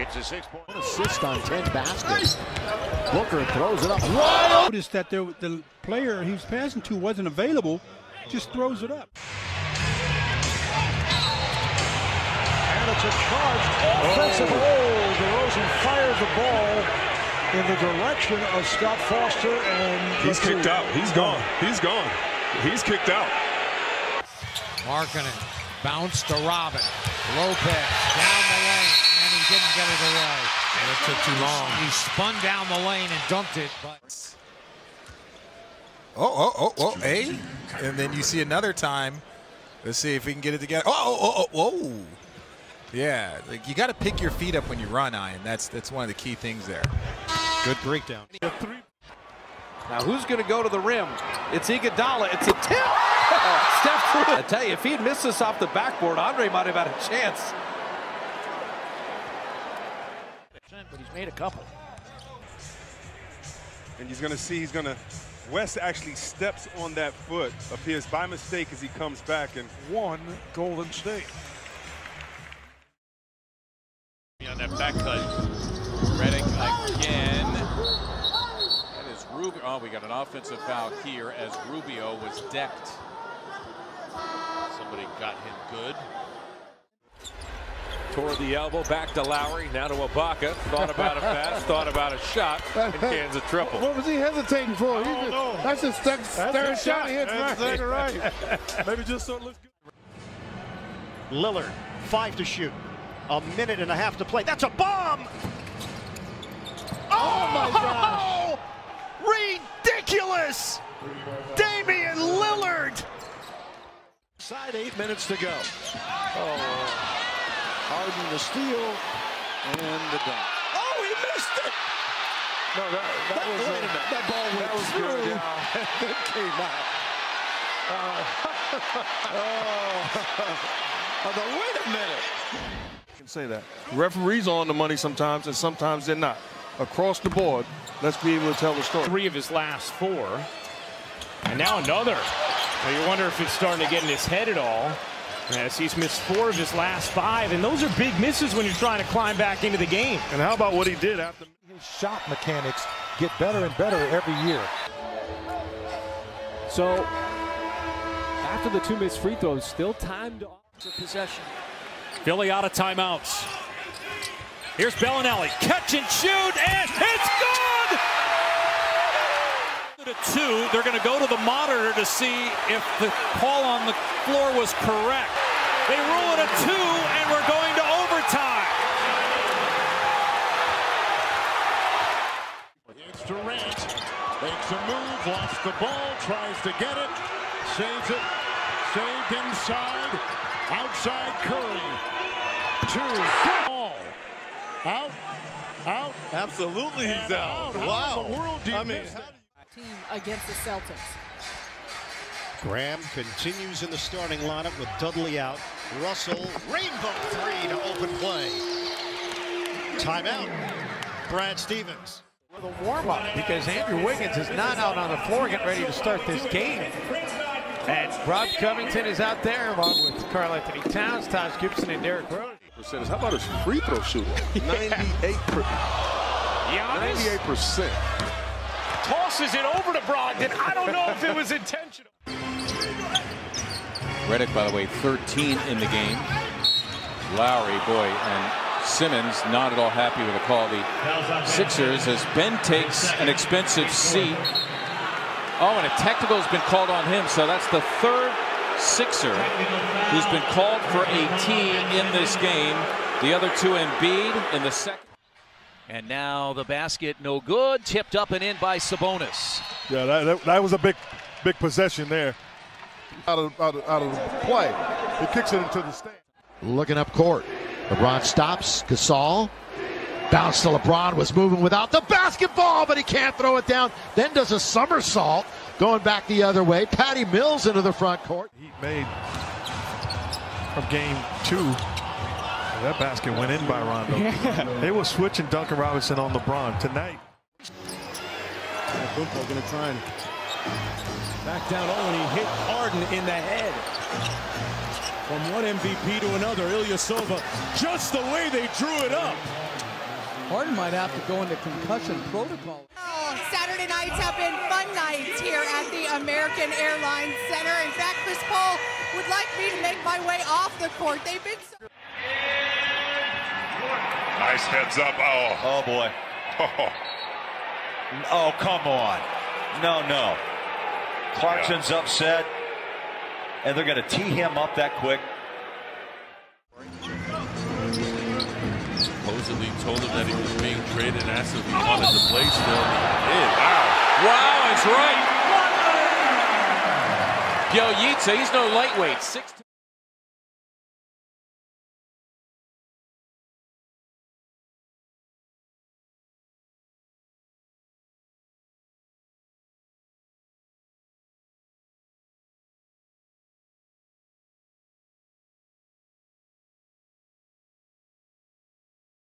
It's a six-point assist on 10 baskets. Booker throws it up wide Noticed that there, the player he was passing to wasn't available, just throws it up. And it's a charged offensive. Oh, DeRozan fired the ball in the direction of Scott Foster, and He's kicked out. He's gone. He's gone. He's kicked out. Markkanen bounce to Robin. Lopez down the lane, and he didn't get it away. And it took too long. He spun down the lane and dumped it. But Oh, oh, oh, oh, hey. And then you see another time. Let's see if we can get it together. Oh, oh, oh, oh, whoa. Yeah, like you got to pick your feet up when you run, Ian. That's that's one of the key things there. good breakdown. Now who's going to go to the rim? It's Iguodala. It's a tip. Steph threw. I tell you, if he'd missed this off the backboard, Andre might have had a chance. But he's made a couple. And he's going to see he's going to. West actually steps on that foot, appears by mistake as he comes back. and One Golden State. on that back cut. Redick again. That is Rubio. Oh, we got an offensive foul here as Rubio was decked. Somebody got him good. Toward the elbow, back to Lowry, now to Ibaka. Thought about a pass, thought about a shot, and cans a triple. What was he hesitating for? He just- know. That's a stuck staring shot. He hits That's right. exactly right. Maybe just so it looks good. Lillard, five to shoot. A minute and a half to play. That's a bomb! Oh, my oh! gosh! Ridiculous! Damian Lillard! Side eight minutes to go. Oh, Harden the steal and the dunk. Oh, he missed it! No, that, that, That- was wait a minute, that ball went that was through. good. Yeah. it came out. Uh, oh, the- wait a minute. I can say that. Referees are on the money sometimes, and sometimes they're not. Across the board, let's be able to tell the story. Three of his last four. And now another. Now you wonder if it's starting to get in his head at all. As he's missed four of his last five, and those are big misses when you're trying to climb back into the game. And how about what he did after? His shot mechanics get better and better every year. so after the two missed free throws, still time to possession. Philly out of timeouts. Here's Belinelli. Catch and shoot, and it's good! To two, they're going to go to the monitor to see if the call on the floor was correct. They rule it a two, and we're going to overtime. It's Durant. Makes a move, lost the ball, tries to get it, saves it, saved inside, outside Curry. Two, ball. Out, out. Absolutely, and out. How in the world do you miss that? Team against the Celtics. Graham continues in the starting lineup with Dudley out. Russell, rainbow three to open play. Timeout. Brad Stevens. For the warm-up because Andrew Wiggins is not out on the floor getting ready to start this game. And Rob Covington is out there along with Karl Anthony Towns, Taj Gibson, and Derrick Rose. How about his free throw shooting? 98 per, 98%. Tosses it over to Brogdon. I don't know if it was intentional. Redick, by the way, 13 in the game. Lowry, boy, and Simmons not at all happy with the call. The Sixers, as Ben takes an expensive seat. Oh, and a technical has been called on him, so that's the third Sixer who's been called for a tee in this game. The other two Embiid in the second. And now the basket no good, tipped up and in by Sabonis. Yeah, that, that, that was a big, big possession there. Out of, out of, out of play. He kicks it into the stand. Looking up court. LeBron stops. Gasol. Bounce to LeBron. Was moving without the basketball, but he can't throw it down. Then does a somersault. Going back the other way. Patty Mills into the front court. He made from game two. That basket went in by Rondo. They were switching Duncan Robinson on LeBron tonight. Bumpo going to try and back down. Oh, and he hit Harden in the head. From one MVP to another, Ilyasova, just the way they drew it up. Harden might have to go into concussion protocol. Oh, Saturday nights have been fun nights here at the American Airlines Center. In fact, Chris Paul would like me to make my way off the court. They've been so Nice heads up. Oh. Oh, boy. Oh, come on. No, no. Clarkson's upset, and they're going to tee him up that quick. Supposedly told him that he was being traded and asked if he wanted to play oh. still. He did. Wow. Wow, that's right. Bjelica, he's no lightweight. Six.